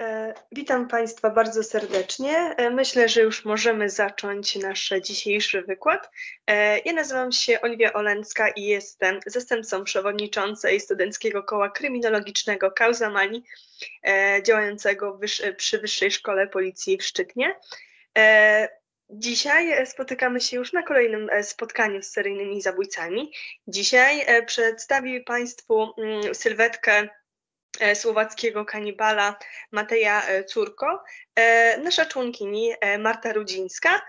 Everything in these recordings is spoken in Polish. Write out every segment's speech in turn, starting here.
E, witam Państwa bardzo serdecznie. E, myślę, że już możemy zacząć nasz dzisiejszy wykład. E, ja nazywam się Oliwia Olęcka i jestem zastępcą przewodniczącej Studenckiego Koła Kryminologicznego Causa Mali, działającego przy Wyższej Szkole Policji w Szczytnie. Dzisiaj spotykamy się już na kolejnym spotkaniu z seryjnymi zabójcami. Dzisiaj przedstawię Państwu mm, sylwetkę słowackiego kanibala Mateja e, Córko, e, nasza członkini Marta Rudzińska.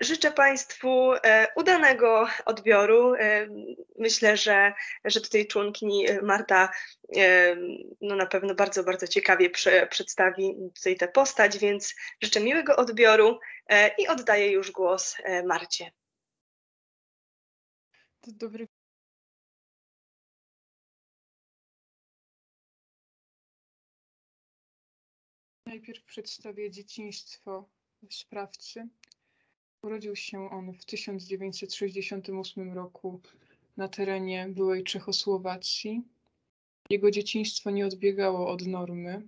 Życzę Państwu udanego odbioru. Myślę, że, że tutaj członkini Marta no na pewno bardzo, bardzo ciekawie przedstawi tutaj tę postać, więc życzę miłego odbioru i oddaję już głos Marcie. Dobry Najpierw przedstawię dzieciństwo sprawcy. Urodził się on w 1968 roku na terenie byłej Czechosłowacji. Jego dzieciństwo nie odbiegało od normy,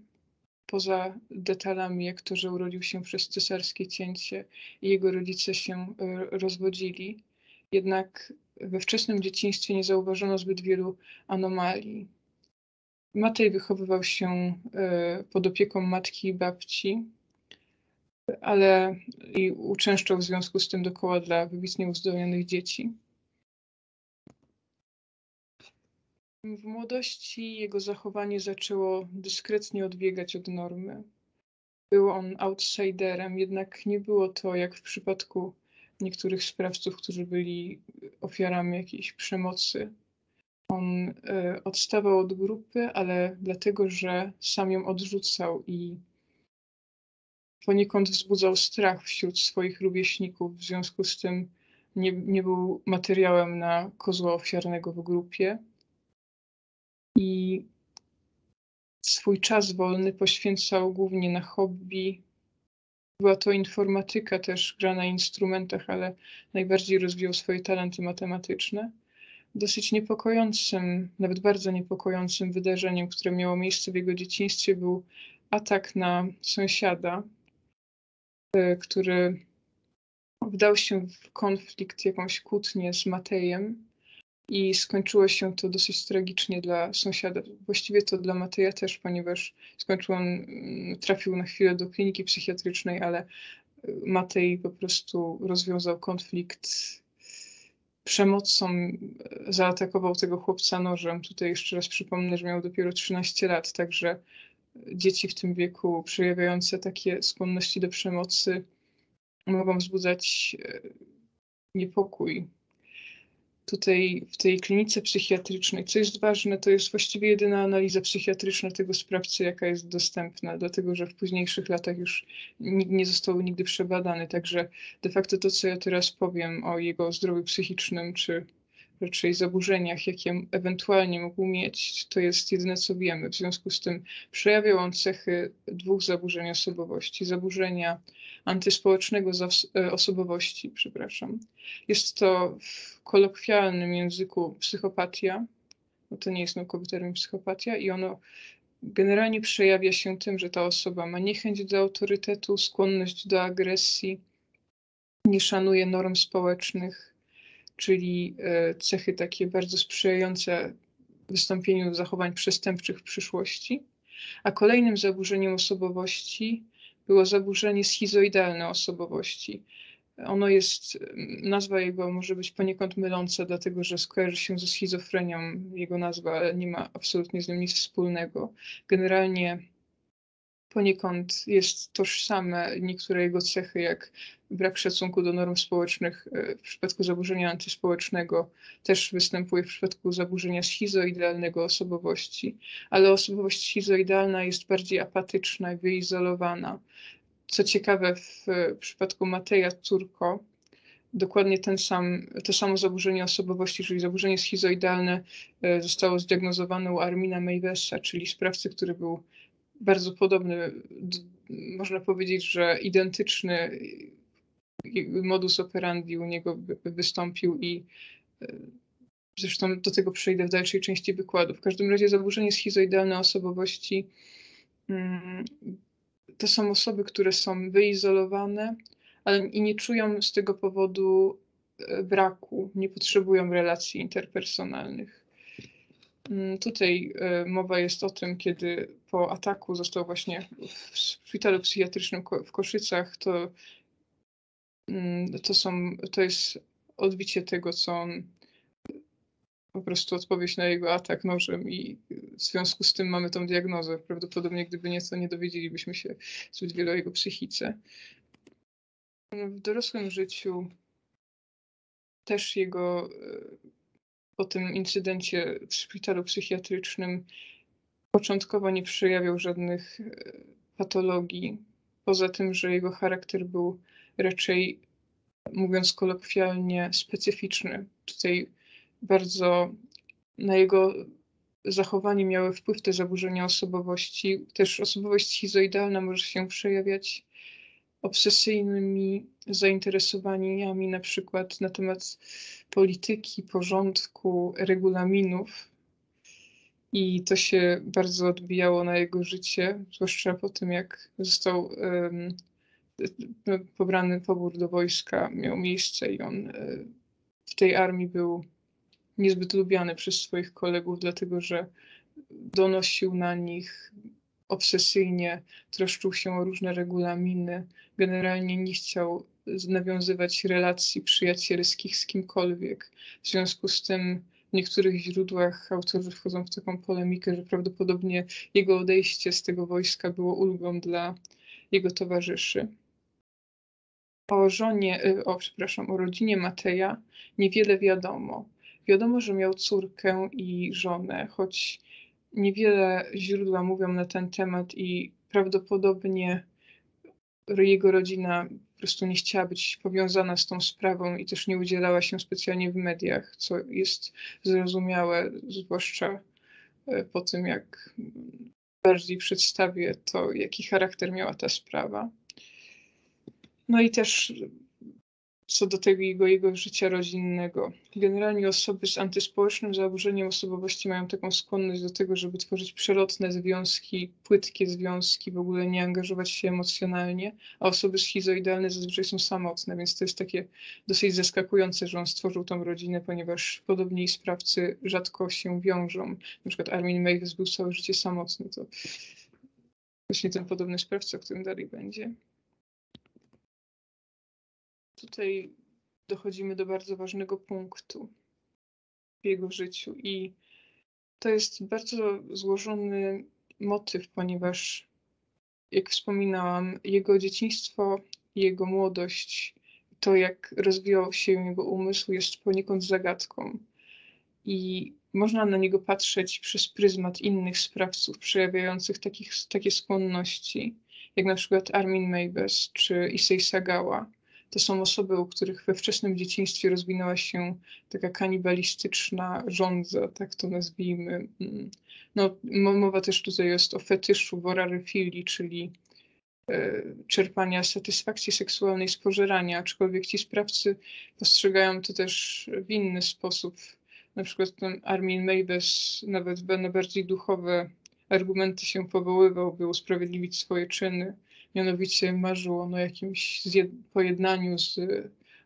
poza detalami, jak to, że urodził się przez cesarskie cięcie i jego rodzice się e, rozwodzili. Jednak we wczesnym dzieciństwie nie zauważono zbyt wielu anomalii. Matej wychowywał się e, pod opieką matki i babci, ale i uczęszczał w związku z tym dokoła dla wybitnie uzdolnionych dzieci. W młodości jego zachowanie zaczęło dyskretnie odbiegać od normy. Był on outsiderem, jednak nie było to jak w przypadku niektórych sprawców, którzy byli ofiarami jakiejś przemocy on y, odstawał od grupy, ale dlatego, że sam ją odrzucał i poniekąd wzbudzał strach wśród swoich rówieśników. W związku z tym nie, nie był materiałem na kozła ofiarnego w grupie. I swój czas wolny poświęcał głównie na hobby. Była to informatyka, też gra na instrumentach, ale najbardziej rozwijał swoje talenty matematyczne dosyć niepokojącym, nawet bardzo niepokojącym wydarzeniem, które miało miejsce w jego dzieciństwie, był atak na sąsiada, e, który wdał się w konflikt, jakąś kłótnię z Matejem i skończyło się to dosyć tragicznie dla sąsiada. Właściwie to dla Mateja też, ponieważ skończył on, mm, trafił na chwilę do kliniki psychiatrycznej, ale Matej po prostu rozwiązał konflikt przemocą e, zaatakował tego chłopca nożem. Tutaj jeszcze raz przypomnę, że miał dopiero 13 lat, także dzieci w tym wieku przejawiające takie skłonności do przemocy mogą wzbudzać e, niepokój tutaj w tej klinice psychiatrycznej, co jest ważne, to jest właściwie jedyna analiza psychiatryczna tego sprawcy, jaka jest dostępna, dlatego że w późniejszych latach już nie został nigdy przebadany. Także de facto to, co ja teraz powiem o jego zdrowiu psychicznym, czy raczej zaburzeniach, jakie ewentualnie mógł mieć, to jest jedyne, co wiemy. W związku z tym przejawiał on cechy dwóch zaburzeń osobowości. Zaburzenia antyspołecznego e, osobowości, przepraszam. Jest to w kolokwialnym języku psychopatia, bo to nie jest naukowy termin psychopatia i ono generalnie przejawia się tym, że ta osoba ma niechęć do autorytetu, skłonność do agresji, nie szanuje norm społecznych, czyli e, cechy takie bardzo sprzyjające wystąpieniu zachowań przestępczych w przyszłości. A kolejnym zaburzeniem osobowości było zaburzenie schizoidalne osobowości. Ono jest, nazwa jego może być poniekąd myląca, dlatego że skojarzy się ze schizofrenią jego nazwa, ale nie ma absolutnie z nią nic wspólnego. Generalnie poniekąd jest tożsame niektóre jego cechy, jak brak szacunku do norm społecznych e, w przypadku zaburzenia antyspołecznego też występuje w przypadku zaburzenia schizoidalnego osobowości, ale osobowość schizoidalna jest bardziej apatyczna i wyizolowana. Co ciekawe, w przypadku Mateja Turko dokładnie ten sam, to samo zaburzenie osobowości, czyli zaburzenie schizoidalne e, zostało zdiagnozowane u Armina Mejwesa, czyli sprawcy, który był bardzo podobny, można powiedzieć, że identyczny modus operandi u niego wystąpił i e, zresztą do tego przejdę w dalszej części wykładu. W każdym razie zaburzenie schizoidalne osobowości mm, to są osoby, które są wyizolowane, ale i nie czują z tego powodu e, braku, nie potrzebują relacji interpersonalnych. Mm, tutaj e, mowa jest o tym, kiedy po ataku został właśnie w szpitalu psychiatrycznym w Koszycach, to, mm, to, są, to jest odbicie tego, co on po prostu odpowiedź na jego atak nożem i w związku z tym mamy tą diagnozę. Prawdopodobnie gdyby nie to, nie dowiedzielibyśmy się zbyt wiele o jego psychice. W dorosłym życiu też jego po tym incydencie w szpitalu psychiatrycznym początkowo nie przejawiał żadnych e, patologii, poza tym, że jego charakter był raczej, mówiąc kolokwialnie, specyficzny. Tutaj bardzo na jego zachowanie miały wpływ te zaburzenia osobowości. Też osobowość schizoidalna może się przejawiać obsesyjnymi zainteresowaniami, na przykład na temat polityki, porządku, regulaminów. I to się bardzo odbijało na jego życie, zwłaszcza po tym, jak został um, pobrany pobór do wojska, miał miejsce i on e, w tej armii był niezbyt lubiany przez swoich kolegów, dlatego że donosił na nich obsesyjnie, troszczył się o różne regulaminy, generalnie nie chciał nawiązywać relacji przyjacielskich z kimkolwiek. W związku z tym w niektórych źródłach autorzy wchodzą w taką polemikę, że prawdopodobnie jego odejście z tego wojska było ulgą dla jego towarzyszy. O żonie, y, o przepraszam, o rodzinie Mateja niewiele wiadomo. Wiadomo, że miał córkę i żonę, choć niewiele źródła mówią na ten temat i prawdopodobnie jego rodzina po prostu nie chciała być powiązana z tą sprawą i też nie udzielała się specjalnie w mediach, co jest zrozumiałe, zwłaszcza e, po tym, jak bardziej przedstawię to, jaki charakter miała ta sprawa. No i też co do tego jego, jego życia rodzinnego. Generalnie osoby z antyspołecznym zaburzeniem osobowości mają taką skłonność do tego, żeby tworzyć przelotne związki, płytkie związki, w ogóle nie angażować się emocjonalnie, a osoby schizoidalne zazwyczaj są samotne, więc to jest takie dosyć zaskakujące, że on stworzył tą rodzinę, ponieważ podobni sprawcy rzadko się wiążą. Na przykład Armin Mavis był całe życie samotny, to właśnie ten podobny sprawca, o którym dalej będzie tutaj dochodzimy do bardzo ważnego punktu w jego życiu i to jest bardzo złożony motyw, ponieważ jak wspominałam, jego dzieciństwo, jego młodość, to jak rozwijał się jego umysł jest poniekąd zagadką. I można na niego patrzeć przez pryzmat innych sprawców przejawiających takich, takie skłonności, jak na przykład Armin Meiwes czy Issei Sagawa to są osoby, u których we wczesnym dzieciństwie rozwinęła się taka kanibalistyczna żądza, tak to nazwijmy. Mm. No, mowa też tutaj jest o fetyszu, woraryfilii, czyli e, czerpania satysfakcji seksualnej z pożerania, aczkolwiek ci sprawcy postrzegają to też w inny sposób. Na przykład ten Armin Meiwes nawet na bardziej duchowe argumenty się powoływał, by usprawiedliwić swoje czyny Mianowicie marzył on o jakimś pojednaniu z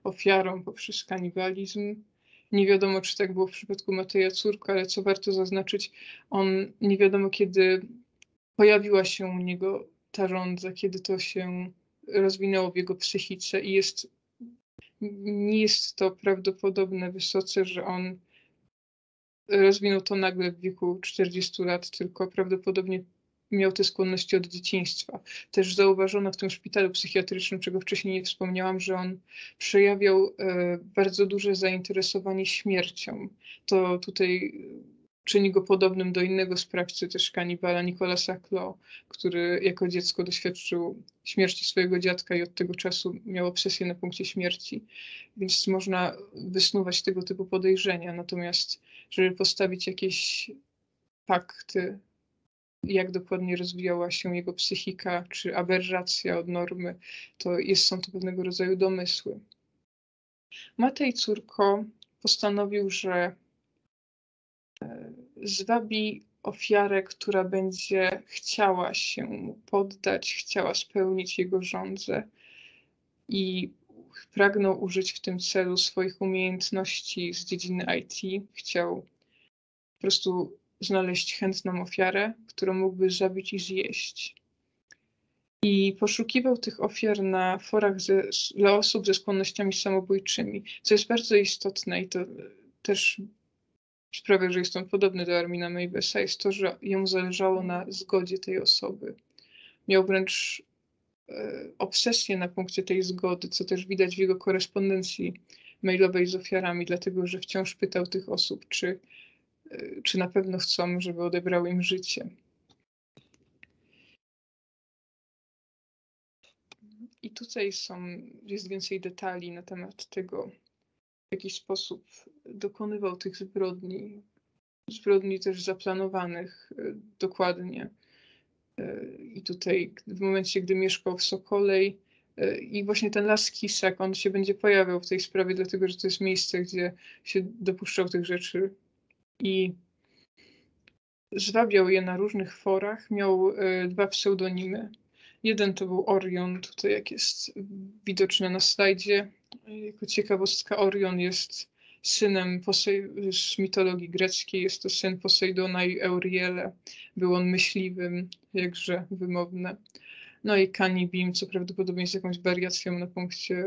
ofiarą poprzez kanibalizm. Nie wiadomo, czy tak było w przypadku Mateja Córka, ale co warto zaznaczyć, on nie wiadomo, kiedy pojawiła się u niego ta żądza, kiedy to się rozwinęło w jego psychice i jest, nie jest to prawdopodobne wysoce, że on rozwinął to nagle w wieku 40 lat, tylko prawdopodobnie miał te skłonności od dzieciństwa. Też zauważono w tym szpitalu psychiatrycznym, czego wcześniej nie wspomniałam, że on przejawiał e, bardzo duże zainteresowanie śmiercią. To tutaj czyni go podobnym do innego sprawcy też kanibala, Nicolasa Klo, który jako dziecko doświadczył śmierci swojego dziadka i od tego czasu miał obsesję na punkcie śmierci. Więc można wysnuwać tego typu podejrzenia. Natomiast, żeby postawić jakieś fakty jak dokładnie rozwijała się jego psychika, czy aberracja od normy, to jest, są to pewnego rodzaju domysły. Matej Córko postanowił, że e, zwabi ofiarę, która będzie chciała się mu poddać, chciała spełnić jego żądzę i pragnął użyć w tym celu swoich umiejętności z dziedziny IT. Chciał po prostu znaleźć chętną ofiarę, którą mógłby zabić i zjeść. I poszukiwał tych ofiar na forach ze, dla osób ze skłonnościami samobójczymi, co jest bardzo istotne i to też sprawia, że jest on podobny do Armina Maybesa, jest to, że jemu zależało na zgodzie tej osoby. Miał wręcz e, obsesję na punkcie tej zgody, co też widać w jego korespondencji mailowej z ofiarami, dlatego że wciąż pytał tych osób, czy, czy na pewno chcą, żeby odebrały im życie. I tutaj są, jest więcej detali na temat tego, w jaki sposób dokonywał tych zbrodni, zbrodni też zaplanowanych e, dokładnie. E, I tutaj w momencie, gdy mieszkał w Sokolej i właśnie ten las Kisak, on się będzie pojawiał w tej sprawie, dlatego że to jest miejsce, gdzie się dopuszczał tych rzeczy i zwabiał je na różnych forach. Miał dwa pseudonimy. Jeden to był Orion, tutaj jak jest widoczne na slajdzie. Jako ciekawostka, Orion jest synem Posej- z mitologii greckiej, jest to syn Posejdona i Euriele. Był on myśliwym, jakże wymowne. No i kanibim, co prawdopodobnie jest jakąś wariacją na punkcie,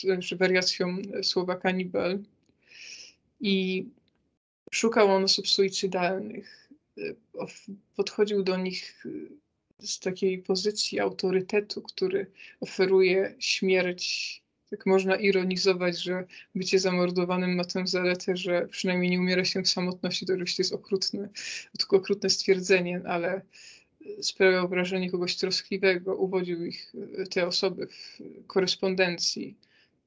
znaczy wariacją słowa kanibal. I szukał on osób suicydalnych. Podchodził do nich z takiej pozycji autorytetu, który oferuje śmierć. Tak można ironizować, że bycie zamordowanym ma tę zaletę, że przynajmniej nie umiera się w samotności. To oczywiście jest okrutne, tylko okrutne stwierdzenie, ale sprawiał wrażenie kogoś troskliwego, uwodził ich, te osoby w korespondencji.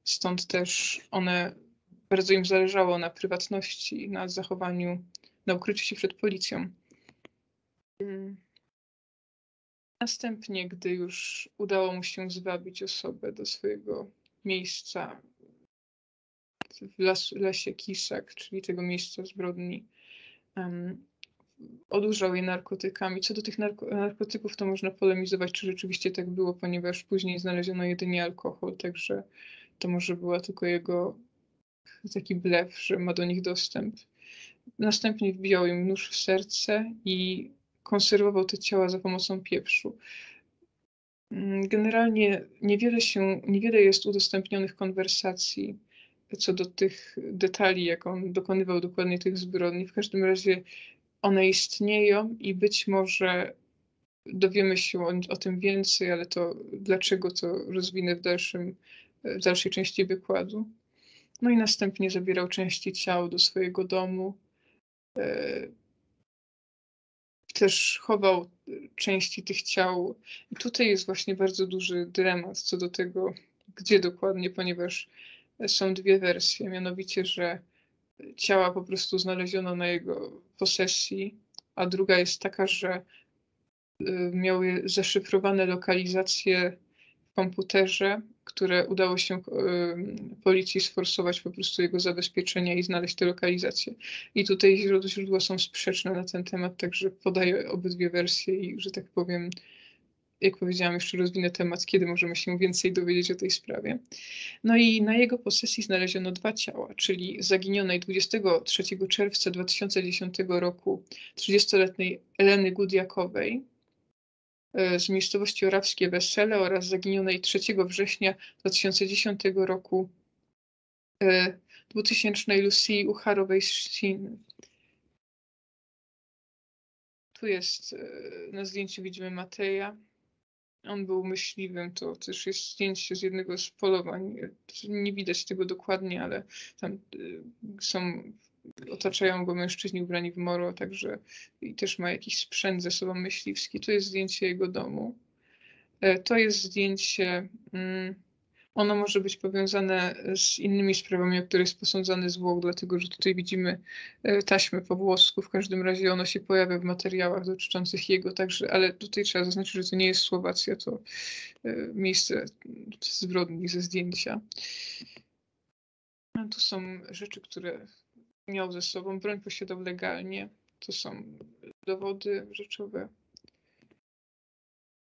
Stąd też one, bardzo im zależało na prywatności, na zachowaniu, na ukryciu się przed policją. Hmm. Następnie, gdy już udało mu się zwabić osobę do swojego miejsca w las, lesie Kiszak, czyli tego miejsca zbrodni, um, odurzał je narkotykami. Co do tych narko narkotyków, to można polemizować, czy rzeczywiście tak było, ponieważ później znaleziono jedynie alkohol, także to może była tylko jego taki blef, że ma do nich dostęp. Następnie wbijał im nóż w serce i konserwował te ciała za pomocą pieprzu. Mm, generalnie niewiele, się, niewiele jest udostępnionych konwersacji co do tych detali, jak on dokonywał dokładnie tych zbrodni. W każdym razie one istnieją i być może dowiemy się o, o tym więcej, ale to dlaczego to rozwinę w, dalszym, w dalszej części wykładu. No i następnie zabierał części ciał do swojego domu. E, też chował części tych ciał. I tutaj jest właśnie bardzo duży dylemat co do tego, gdzie dokładnie, ponieważ są dwie wersje, mianowicie, że ciała po prostu znaleziono na jego posesji, a druga jest taka, że miały zaszyfrowane lokalizacje komputerze które udało się policji sforsować po prostu jego zabezpieczenia i znaleźć te lokalizacje. I tutaj źródła są sprzeczne na ten temat, także podaję obydwie wersje i, że tak powiem, jak powiedziałam, jeszcze rozwinę temat, kiedy możemy się więcej dowiedzieć o tej sprawie. No i na jego posesji znaleziono dwa ciała, czyli zaginionej 23 czerwca 2010 roku 30-letniej Eleny Gudiakowej, E, z miejscowości Orawskie Wesele oraz zaginionej 3 września 2010 roku 2000 e, Lucy Ucharowej Szcin. Tu jest e, na zdjęciu widzimy Mateja. On był myśliwym, to też jest zdjęcie z jednego z polowań. Nie widać tego dokładnie, ale tam są otaczają go mężczyźni ubrani w moro, także i też ma jakiś sprzęt ze sobą myśliwski. Tu jest zdjęcie jego domu. E, to jest zdjęcie, mm, ono może być powiązane z innymi sprawami, o które jest posądzany zwłok, dlatego że tutaj widzimy e, taśmę po włosku. W każdym razie ono się pojawia w materiałach dotyczących jego, także, ale tutaj trzeba zaznaczyć, że to nie jest Słowacja, to e, miejsce zbrodni ze zdjęcia. tu są rzeczy, które miał ze sobą, broń posiadał legalnie. To są dowody rzeczowe.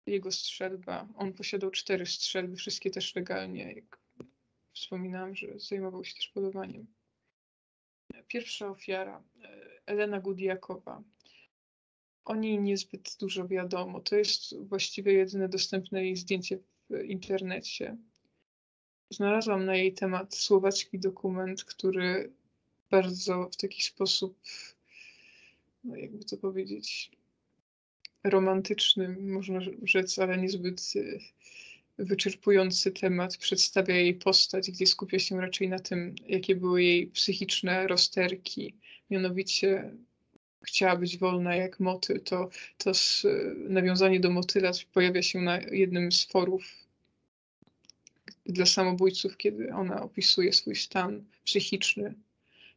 Jego strzelba. On posiadał cztery strzelby, wszystkie też legalnie, jak wspominałam, że zajmował się też polowaniem. Pierwsza ofiara, e, Elena Gudiakowa. O niej niezbyt dużo wiadomo. To jest właściwie jedyne dostępne jej zdjęcie w internecie. Znalazłam na jej temat słowacki dokument, który bardzo w taki sposób, no jakby to powiedzieć, romantyczny, można rzec, ale niezbyt e, wyczerpujący temat przedstawia jej postać, gdzie skupia się raczej na tym, jakie były jej psychiczne rozterki. Mianowicie chciała być wolna jak motyl. To, to nawiązanie do motyla pojawia się na jednym z forów dla samobójców, kiedy ona opisuje swój stan psychiczny.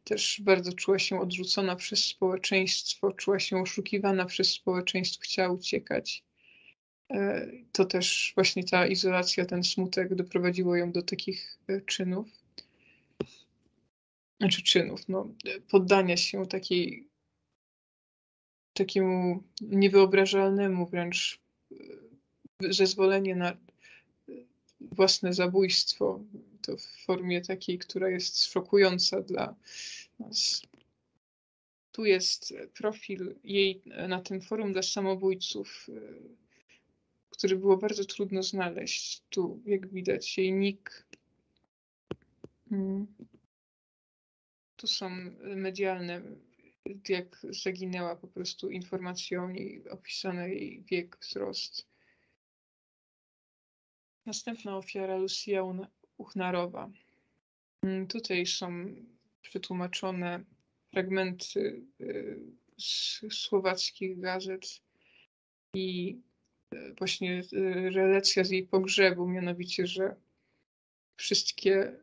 Też bardzo czuła się odrzucona przez społeczeństwo, czuła się oszukiwana przez społeczeństwo, chciała uciekać. E, to też właśnie ta izolacja, ten smutek doprowadziło ją do takich e, czynów. Znaczy czynów, no, poddania się takiej, takiemu niewyobrażalnemu wręcz e, zezwolenie na własne zabójstwo. To w formie takiej, która jest szokująca dla nas. Tu jest profil jej na tym forum dla samobójców który było bardzo trudno znaleźć. Tu, jak widać, jej nick. Mm. Tu są medialne, jak zaginęła po prostu informacje o niej, opisane jej wiek, wzrost. Następna ofiara Lucia Uchnarowa. Mm, tutaj są przetłumaczone fragmenty y, z słowackich gazet i właśnie y, relacja z jej pogrzebu, mianowicie, że wszystkie,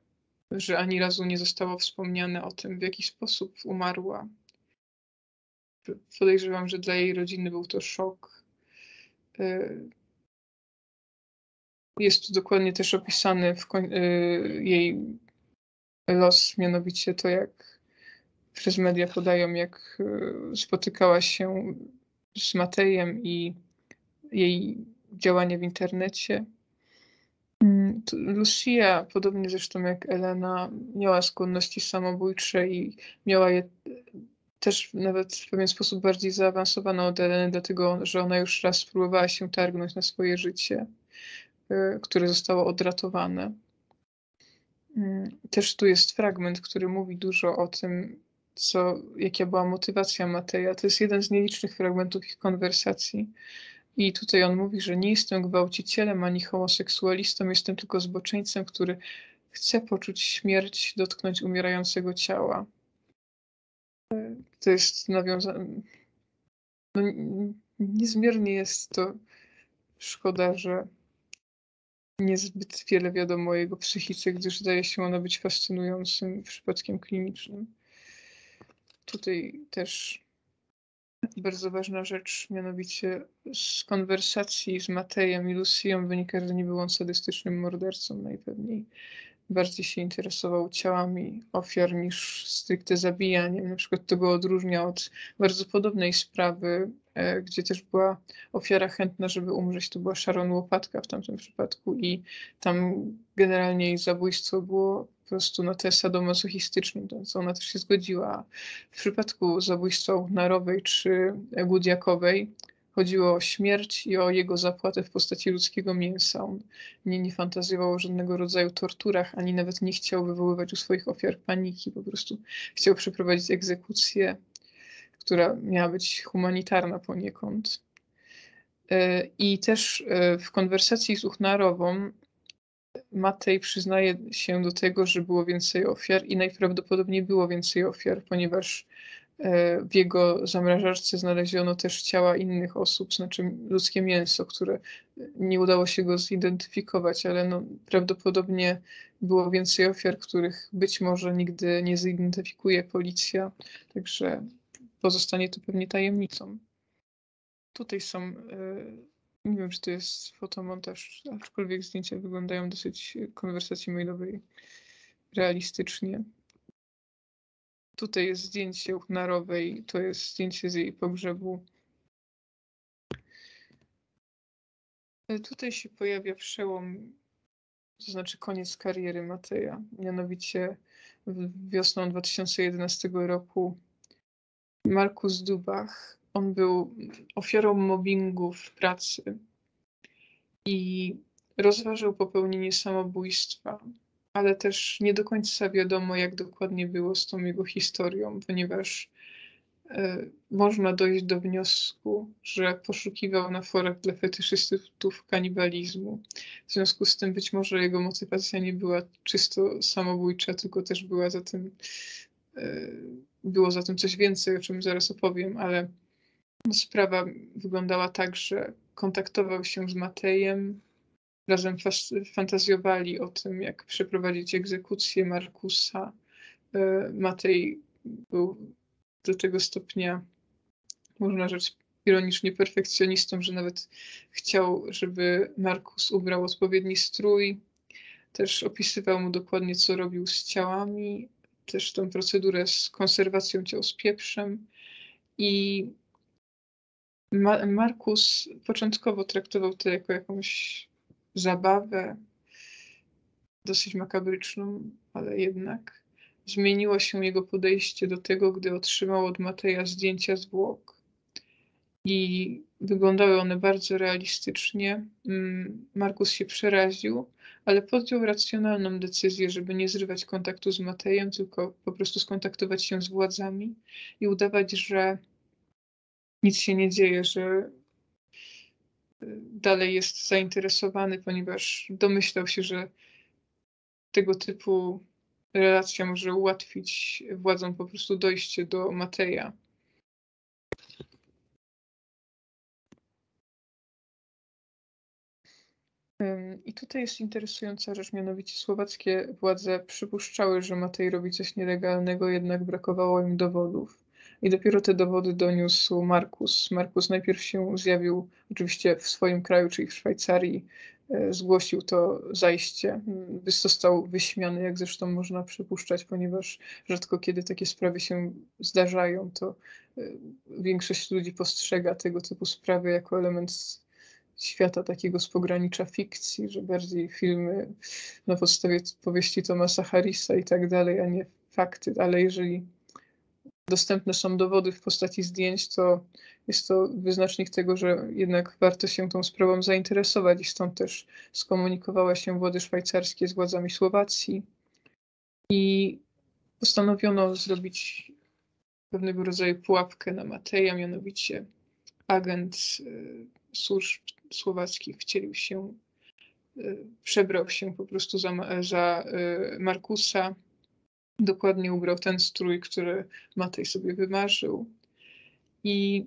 że ani razu nie zostało wspomniane o tym, w jaki sposób umarła. Podejrzewam, że dla jej rodziny był to szok. Y, jest tu dokładnie też opisany w y, jej los, mianowicie to, jak przez media podają, jak spotykała się z Matejem i jej działanie w internecie. Mm, Lucia, podobnie zresztą jak Elena, miała skłonności samobójcze i miała je też nawet w pewien sposób bardziej zaawansowane od Eleny, dlatego że ona już raz próbowała się targnąć na swoje życie, y, które zostało odratowane. Mm, też tu jest fragment, który mówi dużo o tym, co, jaka była motywacja Mateja. To jest jeden z nielicznych fragmentów ich konwersacji. I tutaj on mówi, że nie jestem gwałcicielem ani homoseksualistą, jestem tylko zboczeńcem, który chce poczuć śmierć, dotknąć umierającego ciała. To jest nawiązane. No, niezmiernie jest to szkoda, że niezbyt wiele wiadomo o jego psychice, gdyż zdaje się ona być fascynującym przypadkiem klinicznym. Tutaj też bardzo ważna rzecz, mianowicie z konwersacji z Matejem i Lucyją wynika, że nie był on sadystycznym mordercą najpewniej. Bardziej się interesował ciałami ofiar niż stricte zabijaniem. Na przykład to go odróżnia od bardzo podobnej sprawy, e, gdzie też była ofiara chętna, żeby umrzeć. To była Sharon Łopatka w tamtym przypadku i tam generalnie jej zabójstwo było po prostu na tę sadomasochistyczną, co ona też się zgodziła. W przypadku zabójstwa Uchnarowej czy Gudiakowej chodziło o śmierć i o jego zapłatę w postaci ludzkiego mięsa. On nie, nie fantazjował o żadnego rodzaju torturach, ani nawet nie chciał wywoływać u swoich ofiar paniki. Po prostu chciał przeprowadzić egzekucję, która miała być humanitarna poniekąd. E, I też e, w konwersacji z Uchnarową Matej przyznaje się do tego, że było więcej ofiar i najprawdopodobniej było więcej ofiar, ponieważ w jego zamrażarce znaleziono też ciała innych osób, znaczy ludzkie mięso, które nie udało się go zidentyfikować, ale no, prawdopodobnie było więcej ofiar, których być może nigdy nie zidentyfikuje policja, także pozostanie to pewnie tajemnicą. Tutaj są e, nie wiem, czy to jest fotomontaż, aczkolwiek zdjęcia wyglądają dosyć e, konwersacji mailowej realistycznie. Tutaj jest zdjęcie Uchnarowej, to jest zdjęcie z jej pogrzebu. E, tutaj się pojawia przełom, to znaczy koniec kariery Mateja. Mianowicie wiosną 2011 roku Markus Dubach, on był ofiarą mobbingu w pracy i rozważył popełnienie samobójstwa ale też nie do końca wiadomo, jak dokładnie było z tą jego historią, ponieważ E, można dojść do wniosku, że poszukiwał na forach dla fetyszystów kanibalizmu. W związku z tym być może jego motywacja nie była czysto samobójcza, tylko też była za tym, e, było za tym coś więcej, o czym zaraz opowiem, ale sprawa wyglądała tak, że kontaktował się z Matejem, razem fantazjowali o tym, jak przeprowadzić egzekucję Markusa. E, Matej był do tego stopnia, można rzecz ironicznie perfekcjonistą, że nawet chciał, żeby Markus ubrał odpowiedni strój. Też opisywał mu dokładnie, co robił z ciałami, też tą procedurę z konserwacją ciał z pieprzem. I Ma Markus początkowo traktował to jako jakąś zabawę, dosyć makabryczną, ale jednak zmieniło się jego podejście do tego, gdy otrzymał od Mateja zdjęcia zwłok. I wyglądały one bardzo realistycznie. Mm, Markus się przeraził, ale podjął racjonalną decyzję, żeby nie zrywać kontaktu z Matejem, tylko po prostu skontaktować się z władzami i udawać, że nic się nie dzieje, że dalej jest zainteresowany, ponieważ domyślał się, że tego typu relacja może ułatwić władzom po prostu dojście do Mateja. I tutaj jest interesująca rzecz, mianowicie słowackie władze przypuszczały, że Matej robi coś nielegalnego, jednak brakowało im dowodów. I dopiero te dowody doniósł Markus. Markus najpierw się zjawił oczywiście w swoim kraju, czyli w Szwajcarii, E, zgłosił to zajście. Został wyśmiany, jak zresztą można przypuszczać, ponieważ rzadko kiedy takie sprawy się zdarzają, to e, większość ludzi postrzega tego typu sprawy jako element świata takiego z pogranicza fikcji, że bardziej filmy na podstawie powieści Tomasa Harrisa i tak dalej, a nie fakty. Ale jeżeli dostępne są dowody w postaci zdjęć, to jest to wyznacznik tego, że jednak warto się tą sprawą zainteresować i stąd też skomunikowała się władze szwajcarskie z władzami Słowacji. I postanowiono zrobić pewnego rodzaju pułapkę na Mateja, mianowicie agent y, służb słowackich wcielił się, y, przebrał się po prostu za, za y, Markusa, dokładnie ubrał ten strój, który Matej sobie wymarzył i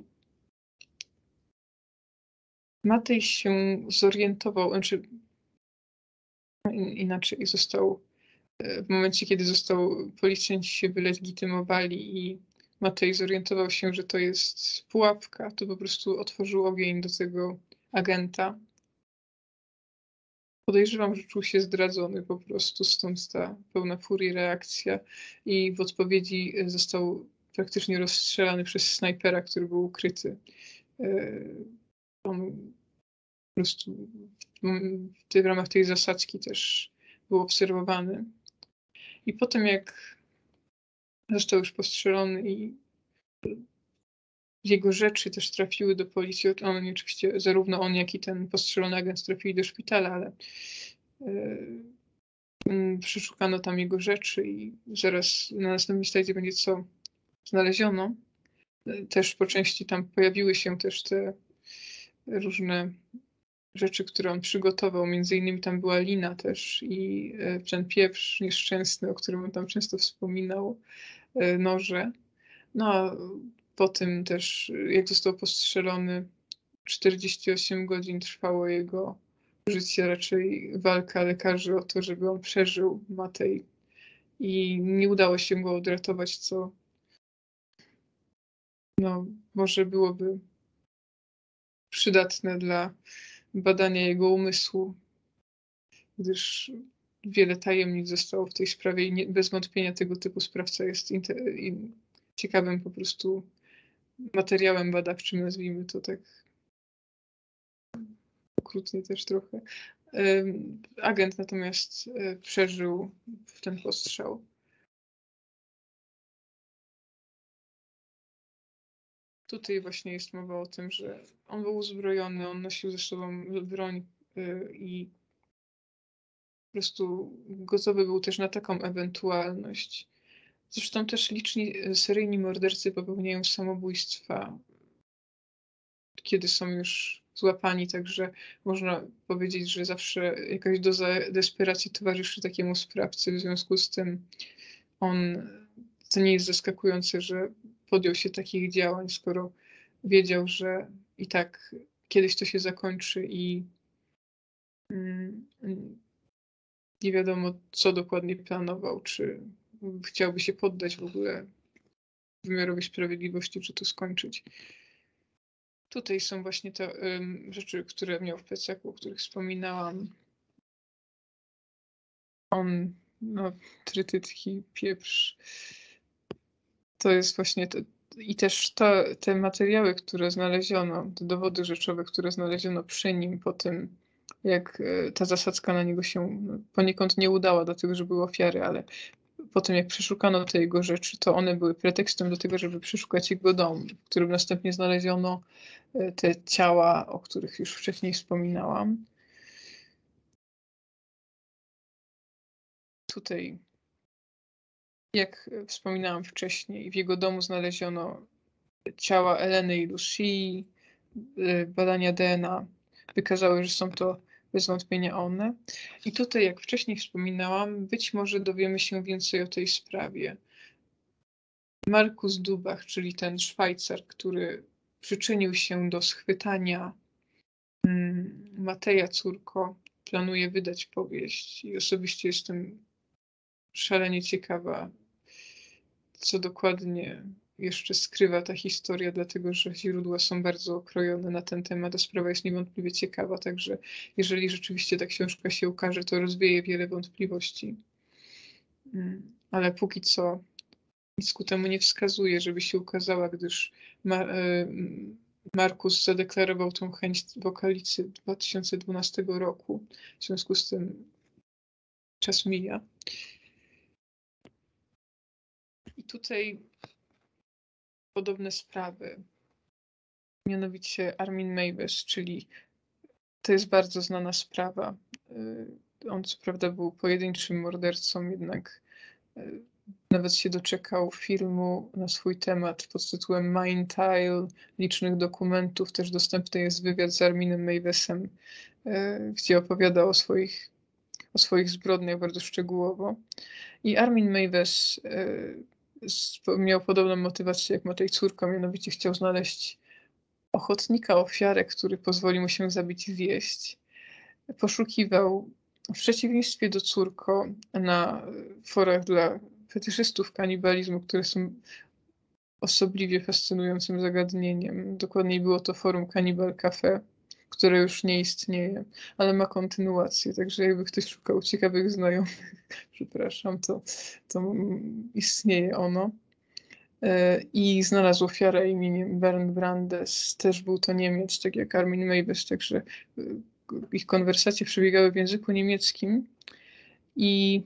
Matej się zorientował, znaczy inaczej został, e, w momencie kiedy został, policjanci się wylegitymowali i Matej zorientował się, że to jest pułapka, to po prostu otworzył ogień do tego agenta. Podejrzewam, że czuł się zdradzony po prostu, stąd ta pełna furii reakcja i w odpowiedzi został praktycznie rozstrzelany przez snajpera, który był ukryty e, on po prostu w ramach tej zasadzki też był obserwowany. I potem jak został już postrzelony i jego rzeczy też trafiły do policji. On oczywiście, zarówno on, jak i ten postrzelony agent trafili do szpitala, ale yy, przeszukano tam jego rzeczy i zaraz na następnym slajdzie będzie co znaleziono. Też po części tam pojawiły się też te różne rzeczy, które on przygotował. Między innymi tam była lina też i e, ten pieprz nieszczęsny, o którym on tam często wspominał, e, noże. No po tym też, jak został postrzelony, 48 godzin trwało jego życie, raczej walka lekarzy o to, żeby on przeżył Matej. I nie udało się go odratować, co no, może byłoby przydatne dla badania jego umysłu, gdyż wiele tajemnic zostało w tej sprawie i nie, bez wątpienia tego typu sprawca jest ciekawym po prostu materiałem badawczym, nazwijmy to tak. okrutnie też trochę. Agent natomiast e, przeżył w ten postrzał. Tutaj właśnie jest mowa o tym, że on był uzbrojony, on nosił ze sobą broń e, i po prostu gotowy był też na taką ewentualność. Zresztą też liczni e, seryjni mordercy popełniają samobójstwa, kiedy są już złapani, także można powiedzieć, że zawsze jakaś doza desperacji towarzyszy takiemu sprawcy. W związku z tym on, to nie jest zaskakujące, że podjął się takich działań, skoro wiedział, że i tak kiedyś to się zakończy i mm, nie wiadomo, co dokładnie planował, czy chciałby się poddać w ogóle wymiarowej sprawiedliwości, czy to skończyć. Tutaj są właśnie te um, rzeczy, które miał w plecaku, o których wspominałam. On, no, trytytki, pieprz. To jest właśnie to, i też to, te materiały, które znaleziono, te dowody rzeczowe, które znaleziono przy nim po tym, jak e, ta zasadzka na niego się no, poniekąd nie udała, dlatego że były ofiary, ale po tym jak przeszukano te jego rzeczy, to one były pretekstem do tego, żeby przeszukać jego dom, w którym następnie znaleziono e, te ciała, o których już wcześniej wspominałam. Tutaj, jak wspominałam wcześniej, w jego domu znaleziono ciała Eleny i Lucy, e, badania DNA wykazały, że są to bez wątpienia one. I tutaj, jak wcześniej wspominałam, być może dowiemy się więcej o tej sprawie. Markus Dubach, czyli ten Szwajcar, który przyczynił się do schwytania mm, Mateja Córko, planuje wydać powieść i osobiście jestem szalenie ciekawa, co dokładnie jeszcze skrywa ta historia, dlatego że źródła są bardzo okrojone na ten temat, a sprawa jest niewątpliwie ciekawa, także jeżeli rzeczywiście ta książka się ukaże, to rozwieje wiele wątpliwości. Mm, ale póki co nic ku temu nie wskazuje, żeby się ukazała, gdyż Ma e, Markus zadeklarował tą chęć w okolicy 2012 roku. W związku z tym czas mija. I tutaj podobne sprawy. Mianowicie Armin Meiwes, czyli to jest bardzo znana sprawa. Y, on co prawda był pojedynczym mordercą, jednak y, nawet się doczekał filmu na swój temat pod tytułem Mind Tile, licznych dokumentów. Też dostępny jest wywiad z Arminem Meiwesem, y, gdzie opowiada o swoich, o swoich zbrodniach bardzo szczegółowo. I Armin Meiwes miał podobną motywację jak ma tej córka, mianowicie chciał znaleźć ochotnika, ofiarę, który pozwoli mu się zabić wieść. Poszukiwał, w przeciwieństwie do córko, na forach dla fetyszystów kanibalizmu, które są osobliwie fascynującym zagadnieniem. Dokładniej było to forum Cannibal Cafe, które już nie istnieje, ale ma kontynuację, także jakby ktoś szukał ciekawych znajomych, przepraszam, to, to istnieje ono. E, I znalazł ofiarę imieniem Bernd Brandes, też był to Niemiec, tak jak Armin Meiwes, także e, ich konwersacje przebiegały w języku niemieckim i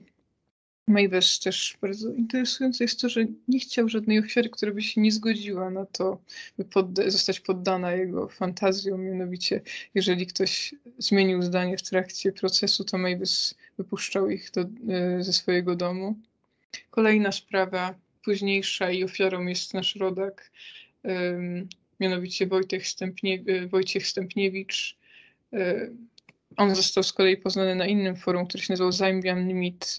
Mavis też bardzo interesujące jest to, że nie chciał żadnej ofiary, która by się nie zgodziła na to, by podda zostać poddana jego fantazjom. Mianowicie, jeżeli ktoś zmienił zdanie w trakcie procesu, to Mavis wypuszczał ich do, e, ze swojego domu. Kolejna sprawa, późniejsza i ofiarą jest nasz rodak, mianowicie Wojciech, Stępnie, e, Wojciech Stępniewicz. E, on został z kolei poznany na innym forum, które się nazywał Zaimbian Limit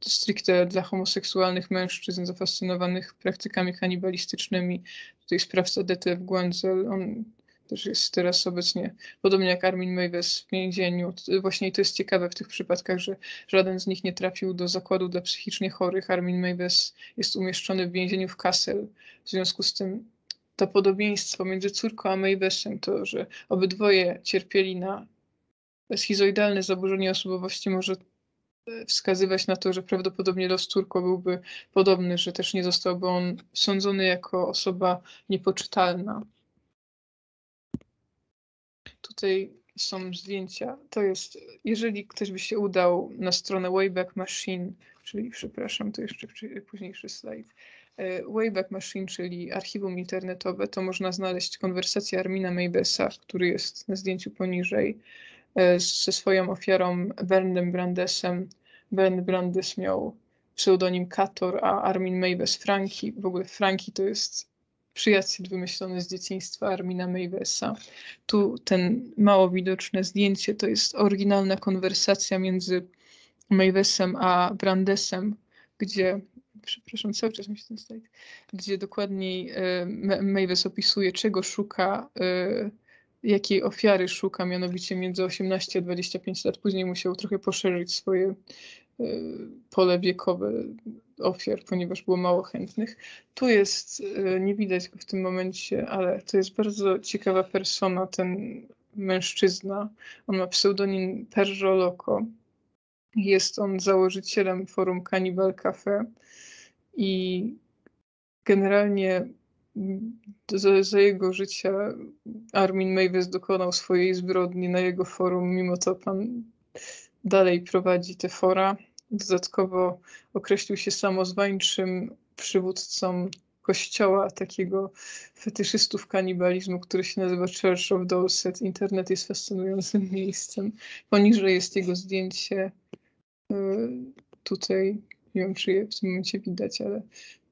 stricte dla homoseksualnych mężczyzn zafascynowanych praktykami kanibalistycznymi. Tutaj sprawca Detlef Guenzel, on też jest teraz obecnie, podobnie jak Armin Meiwes w więzieniu. Właśnie to jest ciekawe w tych przypadkach, że żaden z nich nie trafił do zakładu dla psychicznie chorych. Armin Meiwes jest umieszczony w więzieniu w Kassel. W związku z tym to podobieństwo między córką a Meiwesem, to, że obydwoje cierpieli na schizoidalne zaburzenie osobowości, może wskazywać na to, że prawdopodobnie los Turko byłby podobny, że też nie zostałby on sądzony jako osoba niepoczytalna. Tutaj są zdjęcia. To jest, jeżeli ktoś by się udał na stronę Wayback Machine, czyli przepraszam, to jeszcze późniejszy slajd. E, Wayback Machine, czyli archiwum internetowe, to można znaleźć konwersację Armina Maybesa, który jest na zdjęciu poniżej, ze swoją ofiarą Berndem Brandesem. Bernd Brandes miał pseudonim Kator, a Armin Maybes Franki. W ogóle Franki to jest przyjaciel wymyślony z dzieciństwa Armina Maybesa. Tu ten mało widoczne zdjęcie to jest oryginalna konwersacja między Maybesem a Brandesem, gdzie przepraszam, cały czas mi się ten slajd, gdzie dokładniej e, Mavis opisuje, czego szuka, e, jakiej ofiary szuka, mianowicie między 18 a 25 lat. Później musiał trochę poszerzyć swoje e, pole wiekowe ofiar, ponieważ było mało chętnych. Tu jest, nie widać go w tym momencie, ale to jest bardzo ciekawa persona, ten mężczyzna. On ma pseudonim Perro Loco. Jest on założycielem forum Cannibal Cafe i generalnie za, jego życia Armin Meiwes dokonał swojej zbrodni na jego forum, mimo to pan dalej prowadzi te fora. Dodatkowo określił się samozwańczym przywódcą kościoła, takiego fetyszystów kanibalizmu, który się nazywa Church of Dorset. Internet jest fascynującym miejscem. Poniżej jest jego zdjęcie y, tutaj nie wiem, czy je w tym momencie widać, ale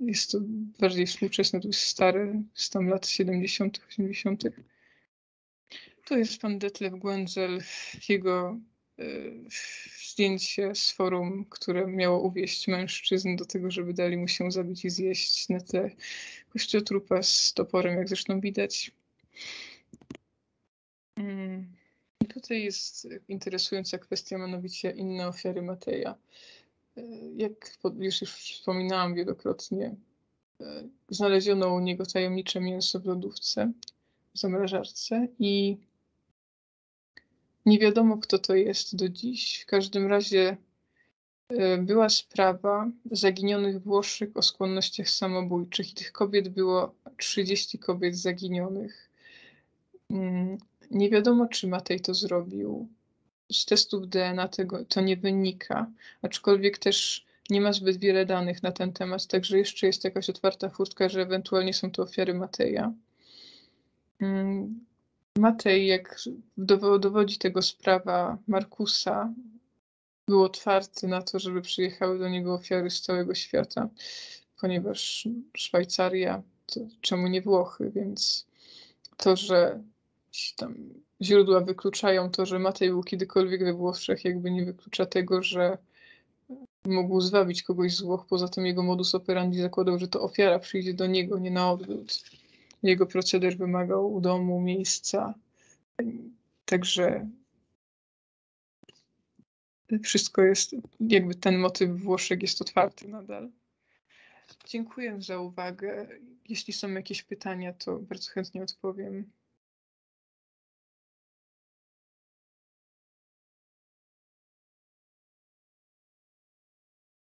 jest to bardziej współczesne, to jest stare, z tam lat 70., 80. Tu jest pan Detlef Głędzel, jego y, zdjęcie z forum, które miało uwieść mężczyzn do tego, żeby dali mu się zabić i zjeść na tle kościotrupa z toporem, jak zresztą widać. Mm. Tutaj jest interesująca kwestia, mianowicie inne ofiary Mateja. Jak już, już wspominałam wielokrotnie, e, znaleziono u niego tajemnicze mięso w lodówce, w zamrażarce i nie wiadomo, kto to jest do dziś. W każdym razie e, była sprawa zaginionych Włoszek o skłonnościach samobójczych i tych kobiet było 30 kobiet zaginionych. Mm, nie wiadomo, czy Matej to zrobił z testów DNA tego, to nie wynika, aczkolwiek też nie ma zbyt wiele danych na ten temat, także jeszcze jest jakaś otwarta furtka, że ewentualnie są to ofiary Mateja. Mm, Matej, jak dowodzi tego sprawa Markusa, był otwarty na to, żeby przyjechały do niego ofiary z całego świata, ponieważ Szwajcaria, to czemu nie Włochy, więc to, że tam źródła wykluczają to, że Matej był kiedykolwiek we Włoszech, jakby nie wyklucza tego, że mógł zwabić kogoś z Włoch. Poza tym jego modus operandi zakładał, że to ofiara przyjdzie do niego, nie na odwrót. Jego proceder wymagał domu miejsca. Także wszystko jest, jakby ten motyw Włoszech jest otwarty nadal. Dziękuję za uwagę. Jeśli są jakieś pytania, to bardzo chętnie odpowiem.